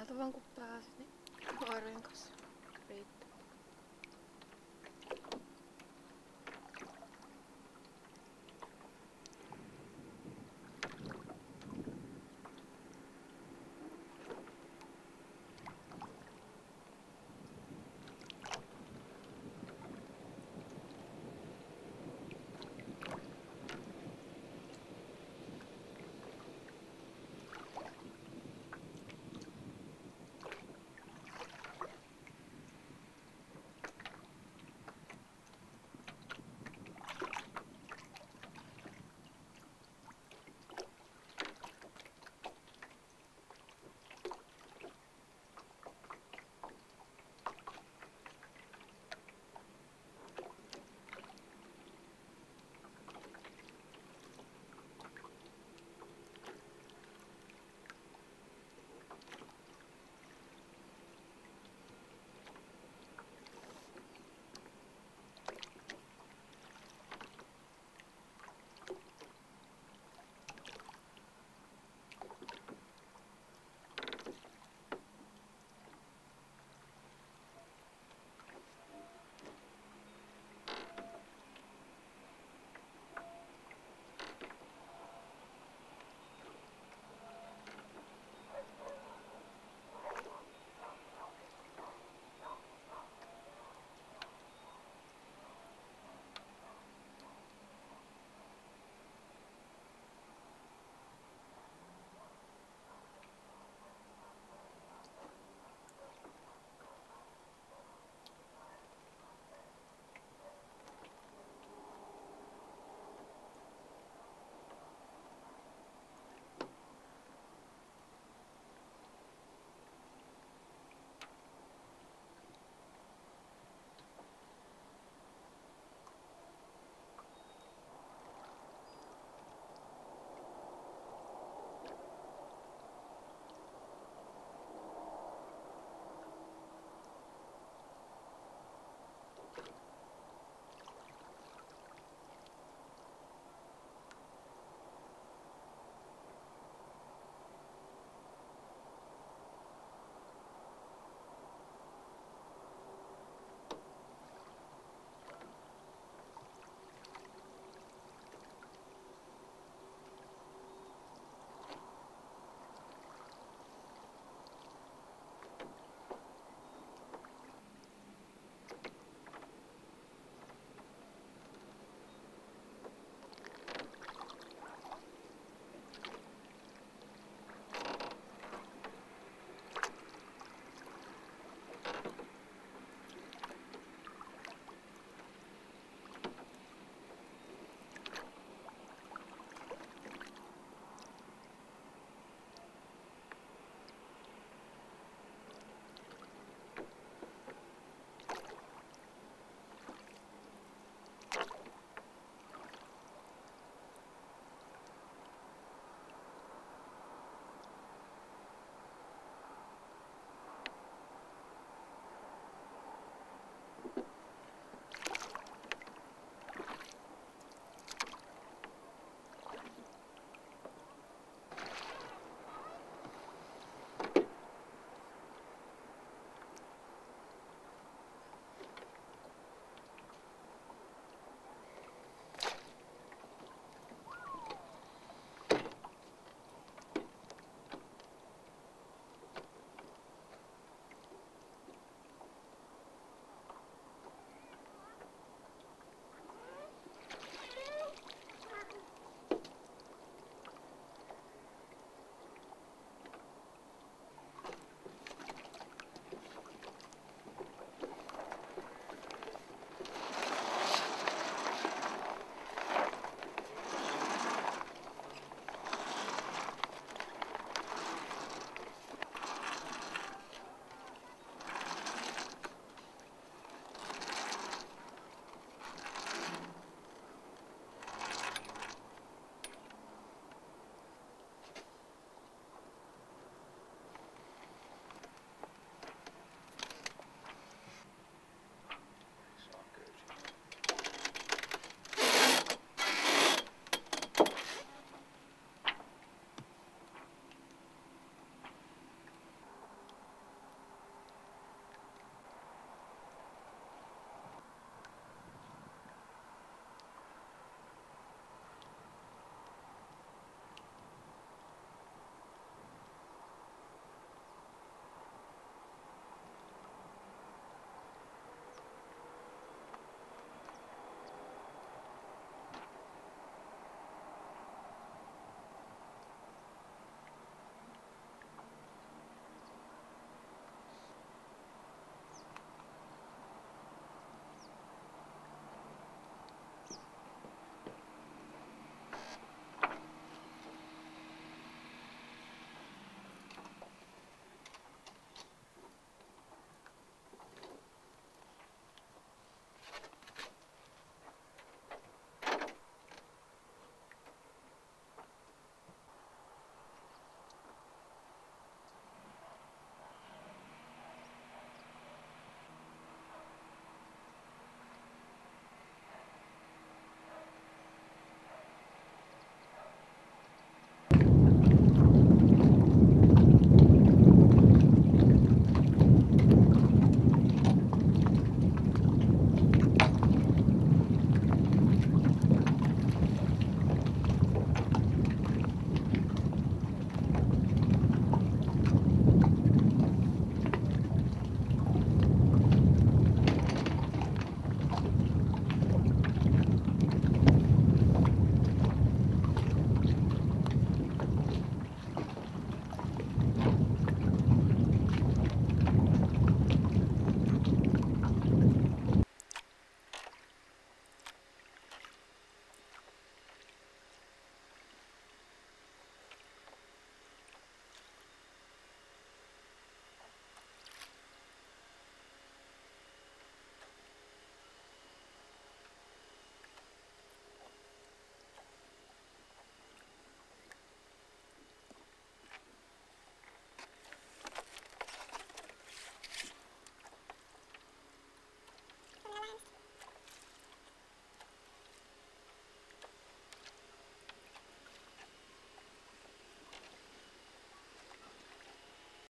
Täältä vaan kun pääsit, niin koirien kanssa.